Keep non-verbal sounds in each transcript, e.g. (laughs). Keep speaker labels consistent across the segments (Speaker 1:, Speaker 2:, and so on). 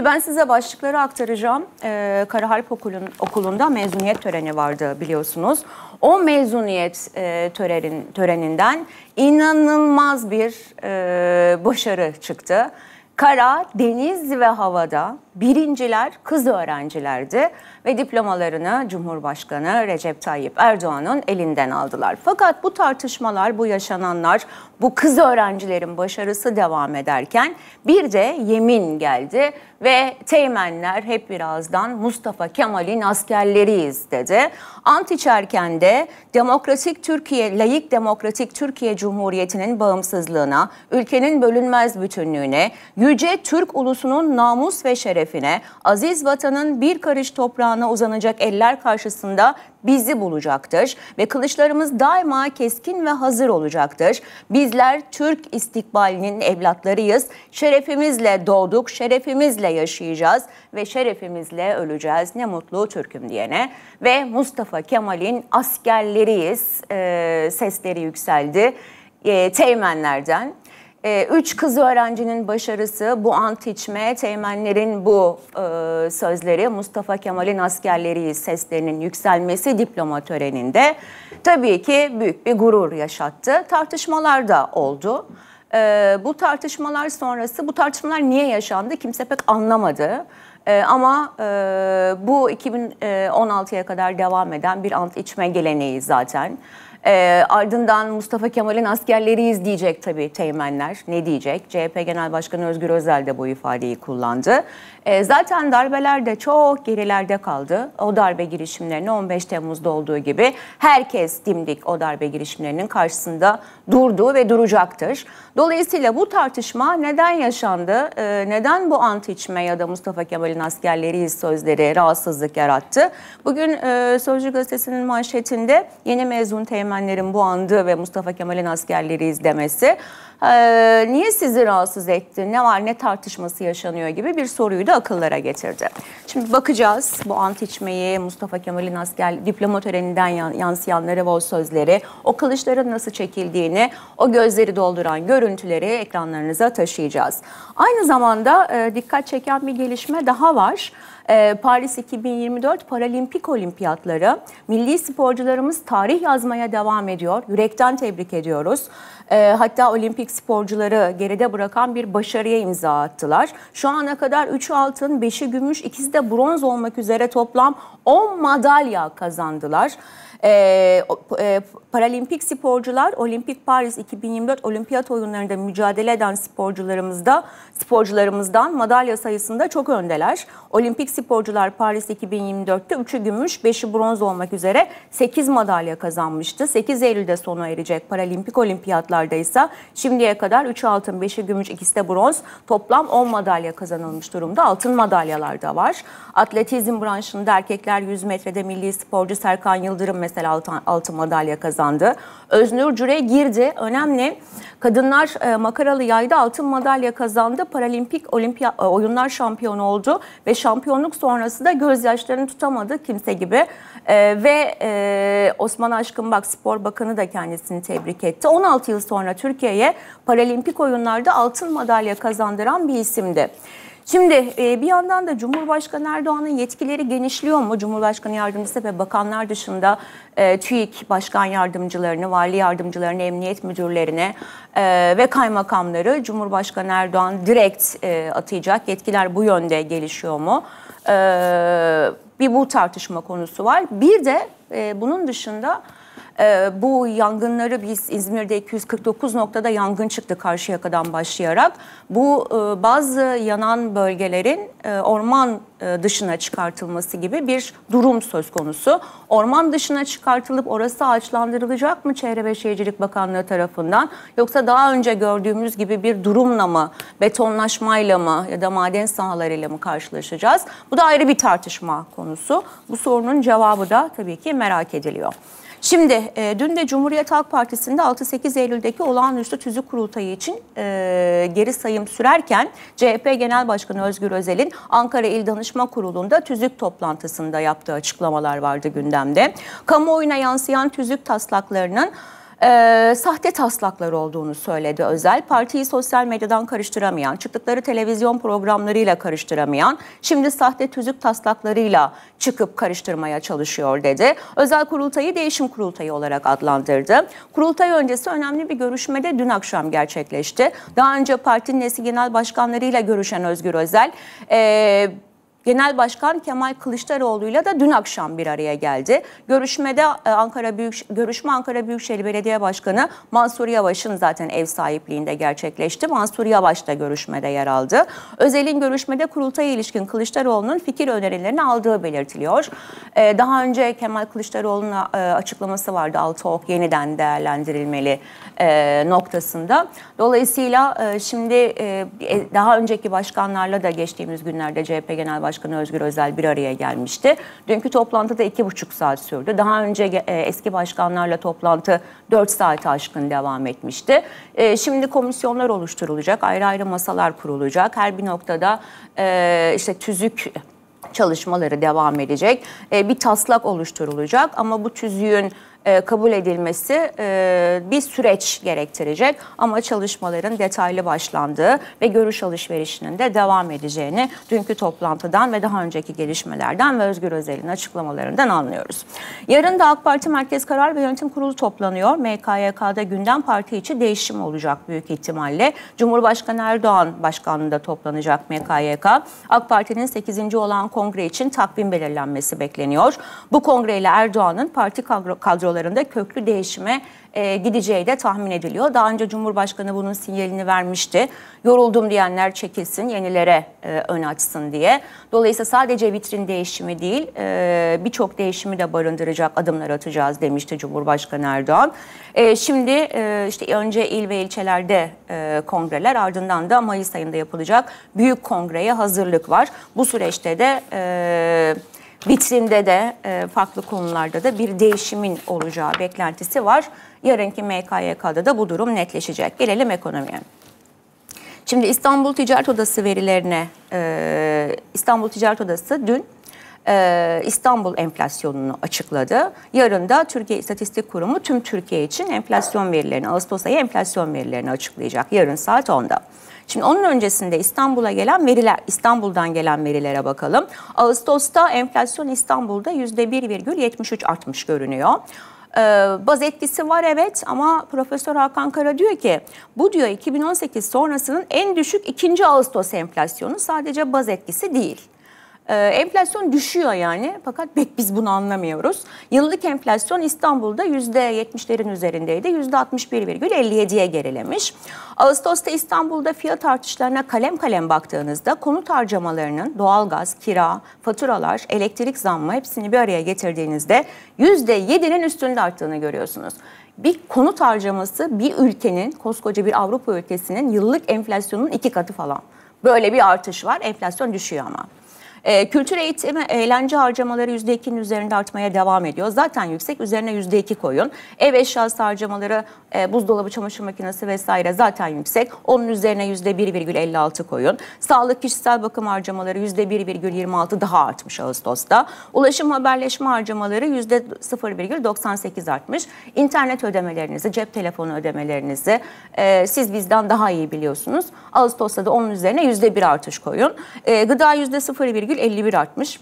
Speaker 1: Ben size başlıkları aktaracağım. Ee, Karaharp Okulun, Okulu'nda mezuniyet töreni vardı biliyorsunuz. O mezuniyet e, törenin, töreninden inanılmaz bir e, başarı çıktı. Kara, deniz ve havada birinciler kız öğrencilerdi ve diplomalarını Cumhurbaşkanı Recep Tayyip Erdoğan'ın elinden aldılar. Fakat bu tartışmalar, bu yaşananlar, bu kız öğrencilerin başarısı devam ederken bir de yemin geldi ve teğmenler hep birazdan Mustafa Kemal'in askerleriyiz dedi. Ant içerken de demokratik Türkiye, layık demokratik Türkiye Cumhuriyeti'nin bağımsızlığına, ülkenin bölünmez bütünlüğüne, yüce Türk ulusunun namus ve şerefine, aziz vatanın bir karış toprağına uzanacak eller karşısında bizi bulacaktır ve kılıçlarımız daima keskin ve hazır olacaktır. Bizler Türk istikbalinin evlatlarıyız. Şerefimizle doğduk, şerefimizle yaşayacağız ve şerefimizle öleceğiz. Ne mutlu Türk'üm diyene ve Mustafa Kemal'in askerleriyiz e, sesleri yükseldi e, teğmenlerden. Ee, üç kız öğrencinin başarısı, bu ant içme, teğmenlerin bu e, sözleri, Mustafa Kemal'in askerleri seslerinin yükselmesi diploma töreninde tabii ki büyük bir gurur yaşattı. Tartışmalar da oldu. Ee, bu tartışmalar sonrası, bu tartışmalar niye yaşandı kimse pek anlamadı. Ee, ama e, bu 2016'ya kadar devam eden bir ant içme geleneği zaten. E, ardından Mustafa Kemal'in askerleriyiz diyecek tabii teğmenler. Ne diyecek? CHP Genel Başkanı Özgür Özel de bu ifadeyi kullandı. E, zaten darbeler de çok gerilerde kaldı. O darbe girişimlerini 15 Temmuz'da olduğu gibi herkes dimdik o darbe girişimlerinin karşısında durdu ve duracaktır. Dolayısıyla bu tartışma neden yaşandı? E, neden bu ant içme ya da Mustafa Kemal'in askerleriyiz sözleri rahatsızlık yarattı? Bugün e, Sözcü Gazetesi'nin manşetinde yeni mezun teğmenlerin bu andı ve Mustafa Kemal'in askerleriyiz demesi ee, niye sizi rahatsız etti, ne var ne tartışması yaşanıyor gibi bir soruyu da akıllara getirdi. Şimdi bakacağız bu ant içmeyi, Mustafa Kemal'in asker diploma töreninden yansıyanları ve o sözleri, o kılıçların nasıl çekildiğini, o gözleri dolduran görüntüleri ekranlarınıza taşıyacağız. Aynı zamanda e, dikkat çeken bir gelişme daha var. Ee, Paris 2024 Paralimpik Olimpiyatları. Milli sporcularımız tarih yazmaya devam ediyor. Yürekten tebrik ediyoruz. Ee, hatta olimpik sporcuları geride bırakan bir başarıya imza attılar. Şu ana kadar 3 altın, 5'i gümüş, ikisi de bronz olmak üzere toplam 10 madalya kazandılar. E, e, paralimpik sporcular Olimpik Paris 2024 Olimpiyat oyunlarında mücadele eden sporcularımızda sporcularımızdan madalya sayısında çok öndeler. Olimpik sporcular Paris 2024'te 3'ü gümüş, 5'i bronz olmak üzere 8 madalya kazanmıştı. 8 Eylül'de sona erecek Paralimpik Olimpiyatlarda ise şimdiye kadar 3 altın, 5'i gümüş, ikisi de bronz. Toplam 10 madalya kazanılmış durumda. Altın madalyalar da var. Atletizm branşında erkekler 100 metrede milli sporcu Serkan Yıldırım mesela mesela altın, altın madalya kazandı. Öznur Cüre girdi. Önemli. Kadınlar e, makaralı yayda altın madalya kazandı. Paralimpik olimpiya, e, oyunlar şampiyonu oldu ve şampiyonluk sonrası da gözyaşlarını tutamadı kimse gibi. E, ve e, Osman Aşkın Bak Spor Bakanı da kendisini tebrik etti. 16 yıl sonra Türkiye'ye paralimpik oyunlarda altın madalya kazandıran bir isimdi. Şimdi e, bir yandan da Cumhurbaşkanı Erdoğan'ın yetkileri genişliyor mu? Cumhurbaşkanı yardımcısı ve bakanlar dışında e, TÜİK başkan yardımcılarını, vali yardımcılarını, emniyet müdürlerine e, ve kaymakamları Cumhurbaşkanı Erdoğan direkt atayacak. Yetkiler bu yönde gelişiyor mu? Bir bu tartışma konusu var. Bir de bunun dışında ee, bu yangınları biz İzmir'de 249 noktada yangın çıktı Karşıyaka'dan başlayarak. Bu e, bazı yanan bölgelerin e, orman e, dışına çıkartılması gibi bir durum söz konusu. Orman dışına çıkartılıp orası ağaçlandırılacak mı Çevre ve Şehircilik Bakanlığı tarafından yoksa daha önce gördüğümüz gibi bir durumla mı, betonlaşmayla mı ya da maden sahalarıyla mı karşılaşacağız? Bu da ayrı bir tartışma konusu. Bu sorunun cevabı da tabii ki merak ediliyor. Şimdi e, dün de Cumhuriyet Halk Partisi'nde 6-8 Eylül'deki olağanüstü tüzük kurultayı için e, geri sayım sürerken CHP Genel Başkanı Özgür Özel'in Ankara İl Danışma Kurulu'nda tüzük toplantısında yaptığı açıklamalar vardı gündemde. Kamuoyuna yansıyan tüzük taslaklarının e, sahte taslaklar olduğunu söyledi Özel. Partiyi sosyal medyadan karıştıramayan, çıktıkları televizyon programlarıyla karıştıramayan, şimdi sahte tüzük taslaklarıyla çıkıp karıştırmaya çalışıyor dedi. Özel kurultayı değişim kurultayı olarak adlandırdı. Kurultay öncesi önemli bir görüşmede dün akşam gerçekleşti. Daha önce partinin eski genel başkanlarıyla görüşen Özgür Özel, e, Genel Başkan Kemal Kılıçdaroğlu ile de dün akşam bir araya geldi. Görüşmede e, Ankara Büyük görüşme Ankara Büyükşehir Belediye Başkanı Mansur Yavaş'ın zaten ev sahipliğinde gerçekleşti. Mansur Yavaş da görüşmede yer aldı. Özel'in görüşmede kurultaya ilişkin Kılıçdaroğlu'nun fikir önerilerini aldığı belirtiliyor. E, daha önce Kemal Kılıçdaroğlu'nun e, açıklaması vardı. Altı ok yeniden değerlendirilmeli noktasında. Dolayısıyla şimdi daha önceki başkanlarla da geçtiğimiz günlerde CHP Genel Başkanı Başkanı Özgür Özel bir araya gelmişti. Dünkü toplantıda iki buçuk saat sürdü. Daha önce e, eski başkanlarla toplantı dört saate aşkın devam etmişti. E, şimdi komisyonlar oluşturulacak, ayrı ayrı masalar kurulacak. Her bir noktada e, işte tüzük çalışmaları devam edecek. E, bir taslak oluşturulacak ama bu tüzüğün e, kabul edilmesi e, bir süreç gerektirecek. Ama çalışmaların detaylı başlandığı ve görüş alışverişinin de devam edeceğini dünkü toplantıdan ve daha önceki gelişmelerden ve Özgür Özel'in açıklamalarından anlıyoruz. Yarın da AK Parti Merkez Karar ve Yönetim Kurulu toplanıyor. MKYK'da gündem parti içi değişim olacak büyük ihtimalle. Cumhurbaşkanı Erdoğan başkanlığında toplanacak MKYK. AK Parti'nin 8. olan kongre için takvim belirlenmesi bekleniyor. Bu kongreyle Erdoğan'ın parti kadro kadrolarında köklü değişime e, gideceği de tahmin ediliyor. Daha önce Cumhurbaşkanı bunun sinyalini vermişti. Yoruldum diyenler çekilsin, yenilere e, ön açsın diye. Dolayısıyla sadece vitrin değişimi değil, e, birçok değişimi de barındıracak adımlar atacağız demişti Cumhurbaşkanı Erdoğan. E, şimdi e, işte önce il ve ilçelerde e, kongreler, ardından da Mayıs ayında yapılacak büyük kongreye hazırlık var. Bu süreçte de... E, vitrinde de e, farklı konularda da bir değişimin olacağı beklentisi var. Yarınki MKYK'da da bu durum netleşecek. Gelelim ekonomiye. Şimdi İstanbul Ticaret Odası verilerine, e, İstanbul Ticaret Odası dün e, İstanbul enflasyonunu açıkladı. Yarın da Türkiye İstatistik Kurumu tüm Türkiye için enflasyon verilerini, Ağustos ayı enflasyon verilerini açıklayacak. Yarın saat 10'da. Şimdi onun öncesinde İstanbul'a gelen veriler, İstanbul'dan gelen verilere bakalım. Ağustos'ta enflasyon İstanbul'da %1,73 artmış görünüyor. Ee, baz etkisi var evet ama Profesör Hakan Kara diyor ki bu diyor 2018 sonrasının en düşük 2. Ağustos enflasyonu sadece baz etkisi değil. Ee, enflasyon düşüyor yani fakat pek biz bunu anlamıyoruz. Yıllık enflasyon İstanbul'da %70'lerin üzerindeydi. %61,57'ye gerilemiş. Ağustos'ta İstanbul'da fiyat artışlarına kalem kalem baktığınızda konut harcamalarının doğalgaz, kira, faturalar, elektrik zammı hepsini bir araya getirdiğinizde %7'nin üstünde arttığını görüyorsunuz. Bir konut harcaması bir ülkenin, koskoca bir Avrupa ülkesinin yıllık enflasyonun iki katı falan. Böyle bir artış var. Enflasyon düşüyor ama. E, kültür eğitimi, eğlence harcamaları %2'nin üzerinde artmaya devam ediyor. Zaten yüksek, üzerine %2 koyun. Ev eşyası harcamaları, e, buzdolabı, çamaşır makinesi vesaire zaten yüksek. Onun üzerine %1,56 koyun. Sağlık, kişisel bakım harcamaları %1,26 daha artmış Ağustos'ta. Ulaşım, haberleşme harcamaları %0,98 artmış. İnternet ödemelerinizi, cep telefonu ödemelerinizi e, siz bizden daha iyi biliyorsunuz. Ağustos'ta da onun üzerine %1 artış koyun. E, gıda %0,1 %51 artmış.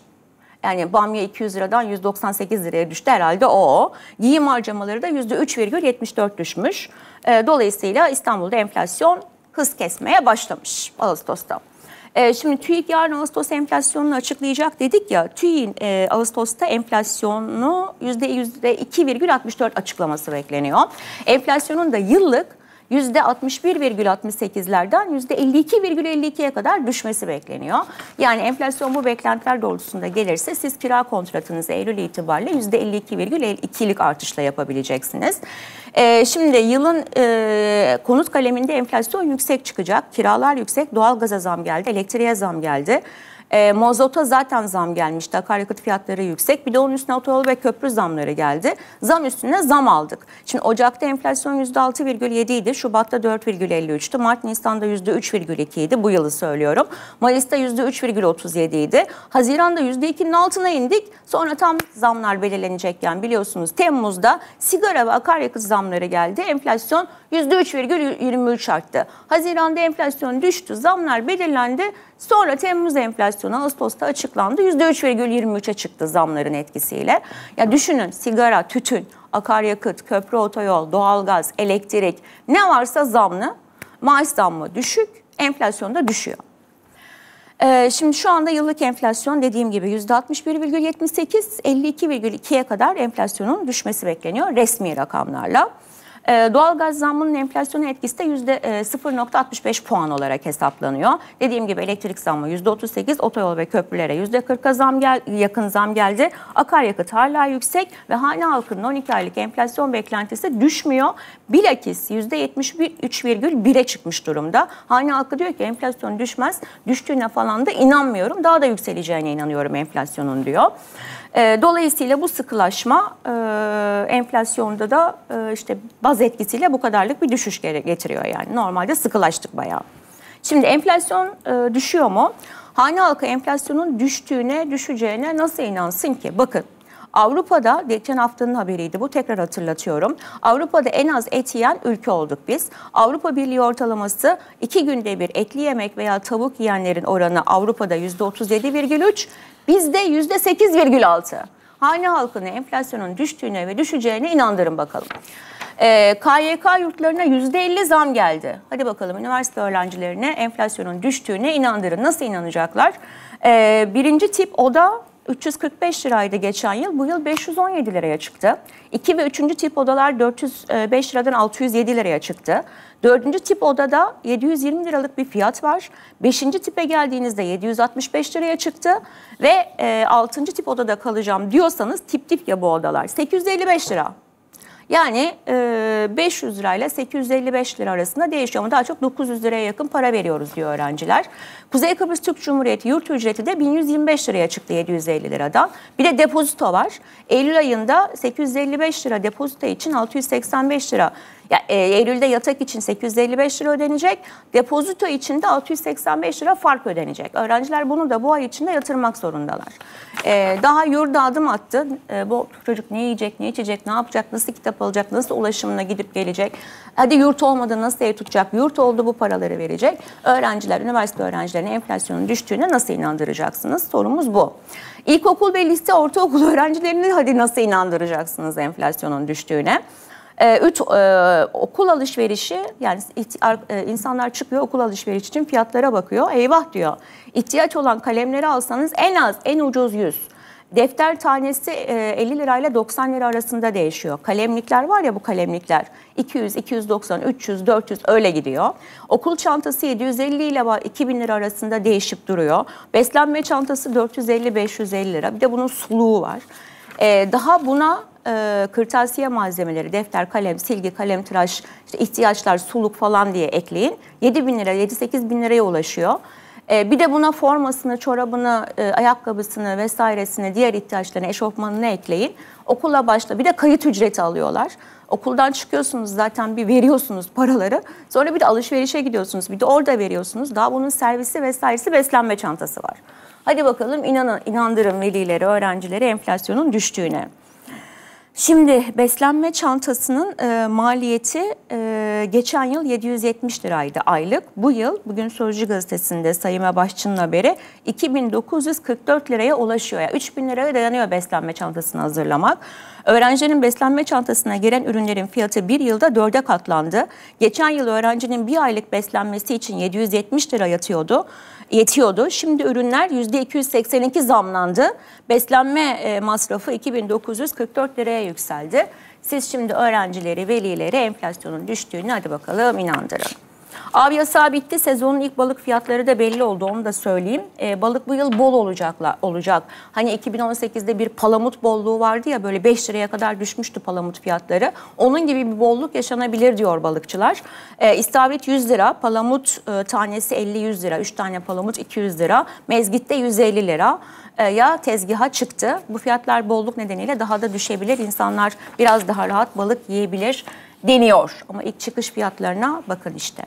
Speaker 1: Yani bamya 200 liradan 198 liraya düştü herhalde o. Giyim harcamaları da %3,74 düşmüş. Ee, dolayısıyla İstanbul'da enflasyon hız kesmeye başlamış Ağustos'ta. Ee, şimdi TÜİK yarın Ağustos enflasyonunu açıklayacak dedik ya. TÜİK'in e, Ağustos'ta enflasyonu %2,64 açıklaması bekleniyor. Enflasyonun da yıllık %61,68'lerden %52,52'ye kadar düşmesi bekleniyor. Yani enflasyon bu beklentiler doğrultusunda gelirse siz kira kontratınızı Eylül itibariyle %52,52'lik artışla yapabileceksiniz. Ee, şimdi yılın e, konut kaleminde enflasyon yüksek çıkacak. Kiralar yüksek, doğalgaza zam geldi, elektriğe zam geldi. E, mozota zaten zam gelmişti. Akaryakıt fiyatları yüksek. Bir de onun üstüne otoyol ve köprü zamları geldi. Zam üstüne zam aldık. Şimdi Ocak'ta enflasyon %6,7 idi. Şubat'ta 4,53'tü. Mart, Nisan'da %3,2 idi. Bu yılı söylüyorum. Mayıs'ta %3,37 idi. Haziran'da %2'nin altına indik. Sonra tam zamlar belirlenecekken biliyorsunuz Temmuz'da sigara ve akaryakıt zam zamları geldi. Enflasyon %3,23 arttı. Haziranda enflasyon düştü, zamlar belirlendi. Sonra Temmuz enflasyonu Ağustos'ta açıklandı. %3,23'e çıktı zamların etkisiyle. Ya düşünün sigara, tütün, akaryakıt, köprü otoyol, doğalgaz, elektrik ne varsa zamlı. Maaş zammı düşük, enflasyon da düşüyor. Ee, şimdi şu anda yıllık enflasyon dediğim gibi %61,78, 52,2'ye kadar enflasyonun düşmesi bekleniyor resmi rakamlarla. E, doğalgaz zammının enflasyona etkisi de %0.65 e, puan olarak hesaplanıyor. Dediğim gibi elektrik zammı %38, otoyol ve köprülere %40'a zam gel, yakın zam geldi. Akaryakıt hala yüksek ve hane halkının 12 aylık enflasyon beklentisi düşmüyor. Bilakis %73,1'e çıkmış durumda. Hane halkı diyor ki enflasyon düşmez, düştüğüne falan da inanmıyorum. Daha da yükseleceğine inanıyorum enflasyonun diyor. E, dolayısıyla bu sıkılaşma e, enflasyonda da e, işte baz etkisiyle bu kadarlık bir düşüş getiriyor yani. Normalde sıkılaştık bayağı. Şimdi enflasyon e, düşüyor mu? Hane halkı enflasyonun düştüğüne, düşeceğine nasıl inansın ki? Bakın Avrupa'da geçen haftanın haberiydi bu tekrar hatırlatıyorum. Avrupa'da en az et yiyen ülke olduk biz. Avrupa Birliği ortalaması iki günde bir etli yemek veya tavuk yiyenlerin oranı Avrupa'da %37,3 Bizde yüzde 8,6. Hane halkını enflasyonun düştüğüne ve düşeceğine inandırın bakalım. Ee, KYK yurtlarına %50 zam geldi. Hadi bakalım üniversite öğrencilerine enflasyonun düştüğüne inandırın. Nasıl inanacaklar? Ee, birinci tip oda 345 liraydı geçen yıl. Bu yıl 517 liraya çıktı. 2 ve 3. tip odalar 405 liradan 607 liraya çıktı. Dördüncü tip odada 720 liralık bir fiyat var. Beşinci tipe geldiğinizde 765 liraya çıktı. Ve e, altıncı tip odada kalacağım diyorsanız tip tip ya bu odalar 855 lira. Yani e, 500 lirayla 855 lira arasında değişiyor ama daha çok 900 liraya yakın para veriyoruz diyor öğrenciler. Kuzey Kıbrıs Türk Cumhuriyeti yurt ücreti de 1125 liraya çıktı 750 liradan. Bir de depozito var. Eylül ayında 855 lira depozito için 685 lira ya, e, Eylül'de yatak için 855 lira ödenecek. Depozito için de 685 lira fark ödenecek. Öğrenciler bunu da bu ay içinde yatırmak zorundalar. E, daha yurda adım attı. E, bu çocuk ne yiyecek, ne içecek, ne yapacak, nasıl kitap alacak, nasıl ulaşımına gidip gelecek. Hadi yurt olmadı nasıl ev tutacak, yurt oldu bu paraları verecek. Öğrenciler, üniversite öğrencilerine enflasyonun düştüğüne nasıl inandıracaksınız? Sorumuz bu. İlkokul ve lise ortaokul (laughs) öğrencilerini hadi nasıl inandıracaksınız enflasyonun düştüğüne? E, üç, e, okul alışverişi yani e, insanlar çıkıyor okul alışverişi için fiyatlara bakıyor. Eyvah diyor. İhtiyaç olan kalemleri alsanız en az en ucuz 100. Defter tanesi 50 lirayla 90 lira arasında değişiyor. Kalemlikler var ya bu kalemlikler 200, 290, 300, 400 öyle gidiyor. Okul çantası 750 ile 2000 lira arasında değişip duruyor. Beslenme çantası 450-550 lira. Bir de bunun suluğu var. Daha buna e, kırtasiye malzemeleri, defter, kalem, silgi, kalem, tıraş, işte ihtiyaçlar, suluk falan diye ekleyin. 7 bin lira, 7-8 bin liraya ulaşıyor. E, bir de buna formasını, çorabını, e, ayakkabısını vesairesini, diğer ihtiyaçlarını, eşofmanını ekleyin. Okula başla. Bir de kayıt ücreti alıyorlar. Okuldan çıkıyorsunuz zaten bir veriyorsunuz paraları. Sonra bir de alışverişe gidiyorsunuz. Bir de orada veriyorsunuz. Daha bunun servisi vesairesi beslenme çantası var. Hadi bakalım inanın, inandırın velileri, öğrencileri enflasyonun düştüğüne. Şimdi beslenme çantasının e, maliyeti e, geçen yıl 770 liraydı aylık. Bu yıl bugün Sözcü gazetesinde Sayın Başçı'nın haberi 2944 liraya ulaşıyor. Yani 3000 liraya dayanıyor beslenme çantasını hazırlamak. Öğrencinin beslenme çantasına giren ürünlerin fiyatı bir yılda dörde katlandı. Geçen yıl öğrencinin bir aylık beslenmesi için 770 lira yatıyordu yetiyordu. Şimdi ürünler %282 zamlandı. Beslenme e, masrafı 2944 liraya yükseldi. Siz şimdi öğrencileri, velileri enflasyonun düştüğünü hadi bakalım inandırın. Av yasağı bitti. Sezonun ilk balık fiyatları da belli oldu. Onu da söyleyeyim. E, balık bu yıl bol olacaklar, olacak. Hani 2018'de bir palamut bolluğu vardı ya böyle 5 liraya kadar düşmüştü palamut fiyatları. Onun gibi bir bolluk yaşanabilir diyor balıkçılar. E, istavrit 100 lira, palamut e, tanesi 50-100 lira. 3 tane palamut 200 lira. Mezgitte 150 lira ya tezgaha çıktı. Bu fiyatlar bolluk nedeniyle daha da düşebilir. İnsanlar biraz daha rahat balık yiyebilir deniyor. Ama ilk çıkış fiyatlarına bakın işte.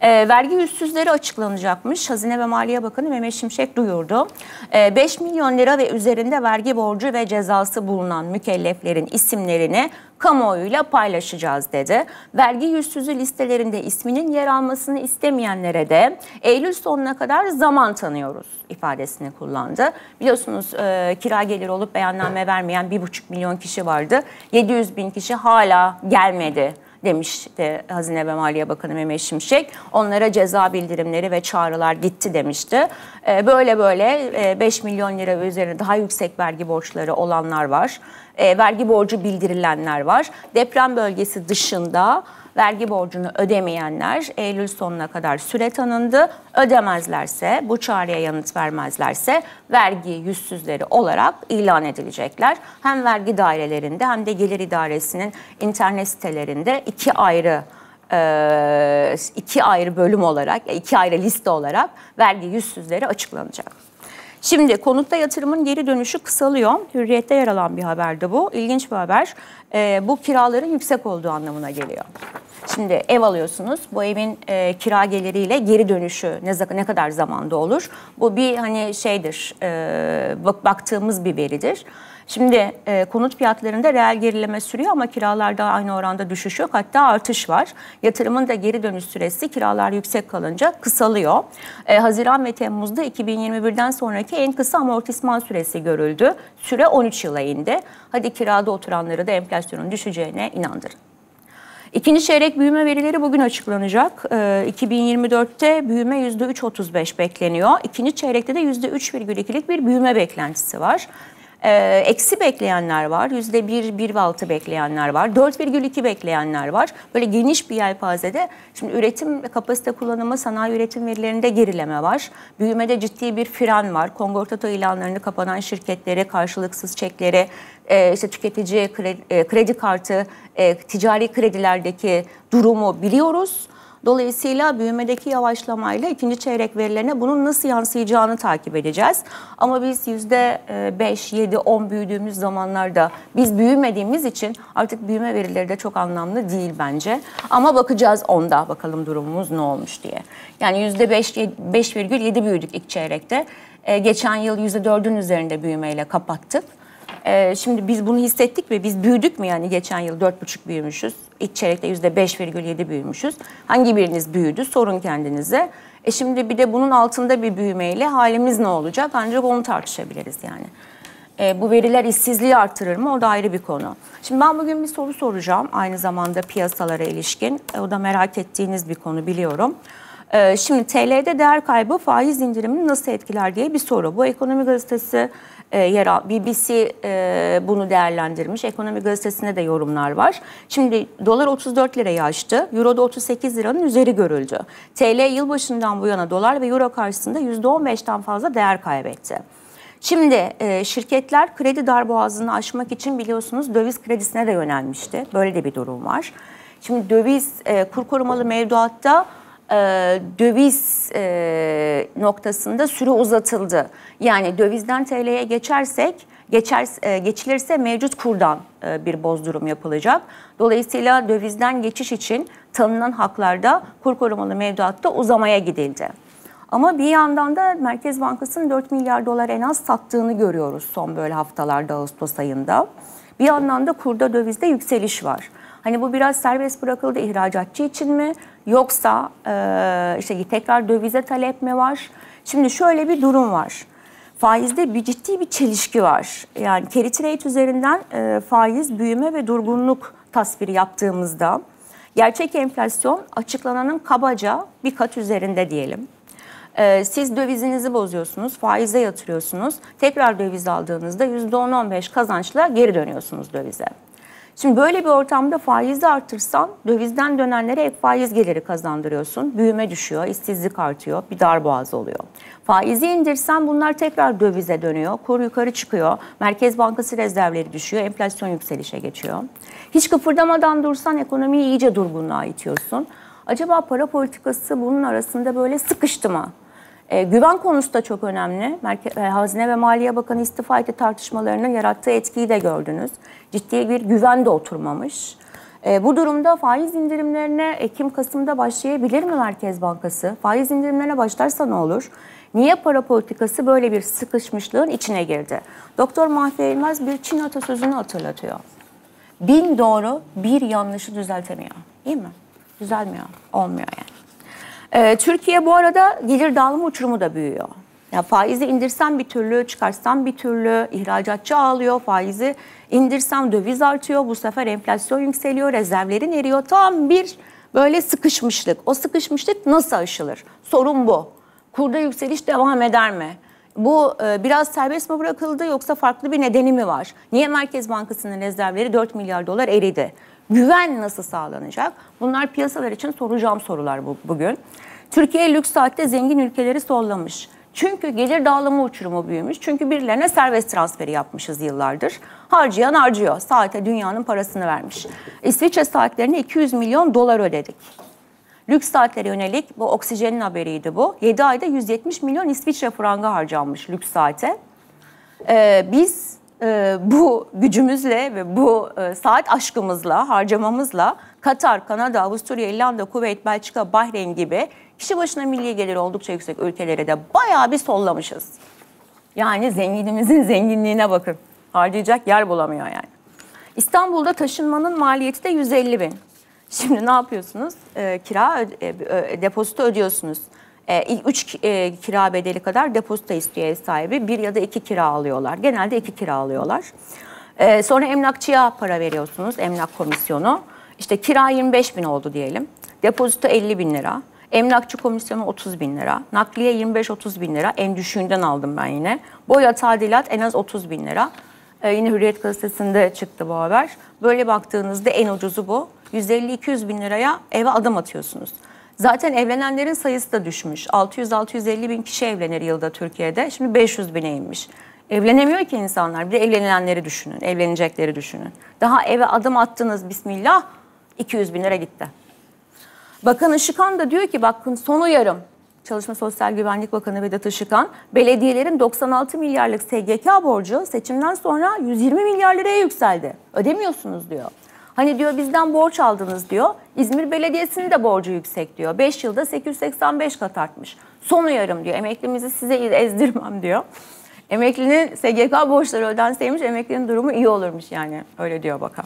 Speaker 1: E, vergi yüzsüzleri açıklanacakmış. Hazine ve Maliye Bakanı Mehmet Şimşek duyurdu. E, ee, 5 milyon lira ve üzerinde vergi borcu ve cezası bulunan mükelleflerin isimlerini kamuoyuyla paylaşacağız dedi. Vergi yüzsüzü listelerinde isminin yer almasını istemeyenlere de Eylül sonuna kadar zaman tanıyoruz ifadesini kullandı. Biliyorsunuz e, kira geliri olup beyanname vermeyen 1,5 milyon kişi vardı. 700 bin kişi hala gelmedi demişti Hazine ve Maliye Bakanı Mehmet Şimşek. Onlara ceza bildirimleri ve çağrılar gitti demişti. Ee, böyle böyle 5 e, milyon lira üzerine daha yüksek vergi borçları olanlar var. Vergi borcu bildirilenler var. Deprem bölgesi dışında vergi borcunu ödemeyenler Eylül sonuna kadar süre tanındı. Ödemezlerse, bu çağrıya yanıt vermezlerse vergi yüzsüzleri olarak ilan edilecekler. Hem vergi dairelerinde hem de gelir idaresinin internet sitelerinde iki ayrı iki ayrı bölüm olarak, iki ayrı liste olarak vergi yüzsüzleri açıklanacak. Şimdi konutta yatırımın geri dönüşü kısalıyor. Hürriyette yer alan bir haberde bu. İlginç bir haber. E, bu kiraların yüksek olduğu anlamına geliyor. Şimdi ev alıyorsunuz. Bu evin e, kira geliriyle geri dönüşü ne, ne kadar zamanda olur? Bu bir hani şeydir, e, bak, baktığımız bir veridir. Şimdi e, konut fiyatlarında reel gerileme sürüyor ama kiralarda aynı oranda düşüş yok. Hatta artış var. Yatırımın da geri dönüş süresi kiralar yüksek kalınca kısalıyor. E, Haziran ve Temmuz'da 2021'den sonraki en kısa amortisman süresi görüldü. Süre 13 yıla indi. Hadi kirada oturanları da enflasyonun düşeceğine inandırın. İkinci çeyrek büyüme verileri bugün açıklanacak. E, 2024'te büyüme %3.35 bekleniyor. İkinci çeyrekte de %3,2'lik bir büyüme beklentisi var. E, eksi bekleyenler var. Yüzde bir, bir ve altı bekleyenler var. 4,2 bekleyenler var. Böyle geniş bir yelpazede. Şimdi üretim kapasite kullanımı sanayi üretim verilerinde gerileme var. Büyümede ciddi bir fren var. Kongortato ilanlarını kapanan şirketlere, karşılıksız çekleri, e, işte tüketici kredi, e, kredi kartı, e, ticari kredilerdeki durumu biliyoruz. Dolayısıyla büyümedeki yavaşlamayla ikinci çeyrek verilerine bunun nasıl yansıyacağını takip edeceğiz. Ama biz yüzde 5, 7, 10 büyüdüğümüz zamanlarda biz büyümediğimiz için artık büyüme verileri de çok anlamlı değil bence. Ama bakacağız onda bakalım durumumuz ne olmuş diye. Yani yüzde 5,7 büyüdük ilk çeyrekte. Ee, geçen yıl yüzde 4'ün üzerinde büyümeyle kapattık. Ee, şimdi biz bunu hissettik ve biz büyüdük mü yani geçen yıl 4,5 büyümüşüz. İlk çeyrekte %5,7 büyümüşüz. Hangi biriniz büyüdü sorun kendinize. E şimdi bir de bunun altında bir büyümeyle halimiz ne olacak ancak onu tartışabiliriz yani. E, bu veriler işsizliği artırır mı? O da ayrı bir konu. Şimdi ben bugün bir soru soracağım aynı zamanda piyasalara ilişkin. E, o da merak ettiğiniz bir konu biliyorum. E, şimdi TL'de değer kaybı faiz indirimini nasıl etkiler diye bir soru. Bu Ekonomi Gazetesi e, yer al. BBC e, bunu değerlendirmiş. Ekonomi gazetesinde de yorumlar var. Şimdi dolar 34 lirayı aştı. Euro da 38 liranın üzeri görüldü. TL yılbaşından bu yana dolar ve euro karşısında %15'ten fazla değer kaybetti. Şimdi e, şirketler kredi darboğazını aşmak için biliyorsunuz döviz kredisine de yönelmişti. Böyle de bir durum var. Şimdi döviz kur korumalı mevduatta e, döviz e, noktasında süre uzatıldı. Yani dövizden TL'ye geçersek geçer e, geçilirse mevcut kurdan e, bir bozdurum yapılacak. Dolayısıyla dövizden geçiş için tanınan haklarda kur korumalı mevduatta uzamaya gidildi. Ama bir yandan da Merkez Bankası'nın 4 milyar dolar en az sattığını görüyoruz son böyle haftalarda Ağustos ayında. Bir yandan da kurda dövizde yükseliş var. Hani bu biraz serbest bırakıldı ihracatçı için mi yoksa e, işte tekrar dövize talep mi var? Şimdi şöyle bir durum var. Faizde bir ciddi bir çelişki var. Yani carry trade üzerinden e, faiz büyüme ve durgunluk tasviri yaptığımızda gerçek enflasyon açıklananın kabaca bir kat üzerinde diyelim. E, siz dövizinizi bozuyorsunuz, faize yatırıyorsunuz. Tekrar döviz aldığınızda %10-15 kazançla geri dönüyorsunuz dövize. Şimdi böyle bir ortamda faizi artırsan dövizden dönenlere ek faiz geliri kazandırıyorsun. Büyüme düşüyor, işsizlik artıyor, bir darboğaz oluyor. Faizi indirsen bunlar tekrar dövize dönüyor, kur yukarı çıkıyor, Merkez Bankası rezervleri düşüyor, enflasyon yükselişe geçiyor. Hiç kıpırdamadan dursan ekonomiyi iyice durgunluğa itiyorsun. Acaba para politikası bunun arasında böyle sıkıştı mı? E, güven konusu da çok önemli. Merke, e, Hazine ve Maliye Bakanı istifa etti tartışmalarının yarattığı etkiyi de gördünüz. Ciddi bir güven de oturmamış. E, bu durumda faiz indirimlerine Ekim-Kasım'da başlayabilir mi Merkez Bankası? Faiz indirimlerine başlarsa ne olur? Niye para politikası böyle bir sıkışmışlığın içine girdi? Doktor Mahfi Eğilmez bir Çin atasözünü hatırlatıyor. Bin doğru bir yanlışı düzeltemiyor. Değil mi? Düzelmiyor. Olmuyor yani. Ee, Türkiye bu arada gelir dağılımı uçurumu da büyüyor. Ya faizi indirsem bir türlü, çıkarsam bir türlü, ihracatçı ağlıyor, faizi indirsem döviz artıyor, bu sefer enflasyon yükseliyor, rezervlerin eriyor. Tam bir böyle sıkışmışlık. O sıkışmışlık nasıl aşılır? Sorun bu. Kurda yükseliş devam eder mi? Bu e, biraz serbest mi bırakıldı yoksa farklı bir nedeni mi var? Niye Merkez Bankası'nın rezervleri 4 milyar dolar eridi? Güven nasıl sağlanacak? Bunlar piyasalar için soracağım sorular bu, bugün. Türkiye lüks saatte zengin ülkeleri sollamış. Çünkü gelir dağılımı uçurumu büyümüş. Çünkü birilerine serbest transferi yapmışız yıllardır. Harcayan harcıyor. Saate dünyanın parasını vermiş. İsviçre saatlerine 200 milyon dolar ödedik. Lüks saatlere yönelik bu oksijenin haberiydi bu. 7 ayda 170 milyon İsviçre frangı harcanmış lüks saate. Ee, biz e, bu gücümüzle ve bu e, saat aşkımızla, harcamamızla Katar, Kanada, Avusturya, İrlanda, Kuveyt, Belçika, Bahreyn gibi kişi başına milli geliri oldukça yüksek ülkelere de bayağı bir sollamışız. Yani zenginimizin zenginliğine bakın. Harcayacak yer bulamıyor yani. İstanbul'da taşınmanın maliyeti de 150 bin. Şimdi ne yapıyorsunuz? E, kira e, depozito ödüyorsunuz. E, üç e, kira bedeli kadar depozito istiyor ev sahibi. Bir ya da iki kira alıyorlar. Genelde iki kira alıyorlar. E, sonra emlakçıya para veriyorsunuz. Emlak komisyonu. İşte kira 25 bin oldu diyelim. Depozito 50 bin lira. Emlakçı komisyonu 30 bin lira. Nakliye 25-30 bin lira. En düşüğünden aldım ben yine. Boya tadilat en az 30 bin lira. Ee, yine Hürriyet gazetesinde çıktı bu haber. Böyle baktığınızda en ucuzu bu. 150-200 bin liraya eve adım atıyorsunuz. Zaten evlenenlerin sayısı da düşmüş. 600-650 bin kişi evlenir yılda Türkiye'de. Şimdi 500 bine inmiş. Evlenemiyor ki insanlar. Bir de evlenenleri düşünün, evlenecekleri düşünün. Daha eve adım attınız bismillah 200 bin lira gitti. Bakan Işıkhan da diyor ki bakın son uyarım. Çalışma Sosyal Güvenlik Bakanı Vedat Işıkhan, belediyelerin 96 milyarlık SGK borcu seçimden sonra 120 milyar liraya yükseldi. Ödemiyorsunuz diyor. Hani diyor bizden borç aldınız diyor. İzmir Belediyesi'nin de borcu yüksek diyor. 5 yılda 885 kat artmış. Son uyarım diyor. Emeklimizi size ezdirmem diyor. Emeklinin SGK borçları ödenseymiş emeklinin durumu iyi olurmuş yani. Öyle diyor bakan.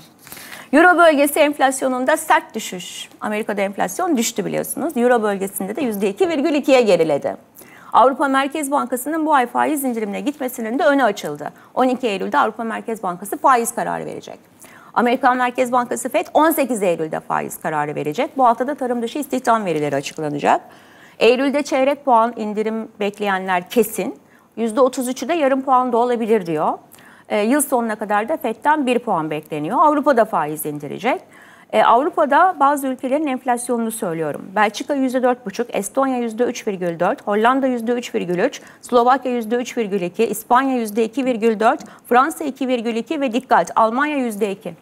Speaker 1: Euro bölgesi enflasyonunda sert düşüş. Amerika'da enflasyon düştü biliyorsunuz. Euro bölgesinde de %2,2'ye geriledi. Avrupa Merkez Bankası'nın bu ay faiz indirimine gitmesinin de önü açıldı. 12 Eylül'de Avrupa Merkez Bankası faiz kararı verecek. Amerikan Merkez Bankası FED 18 Eylül'de faiz kararı verecek. Bu hafta da tarım dışı istihdam verileri açıklanacak. Eylül'de çeyrek puan indirim bekleyenler kesin. %33'ü de yarım puan da olabilir diyor. E, yıl sonuna kadar da FED'den 1 puan bekleniyor. Avrupa'da faiz indirecek. E, Avrupa'da bazı ülkelerin enflasyonunu söylüyorum. Belçika %4,5, Estonya %3,4, Hollanda %3,3, Slovakya %3,2, İspanya %2,4, Fransa 2,2 ve dikkat Almanya %2.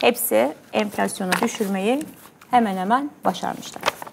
Speaker 1: Hepsi enflasyonu düşürmeyi hemen hemen başarmışlar.